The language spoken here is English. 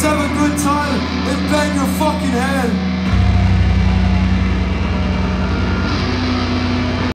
Let's have a good time.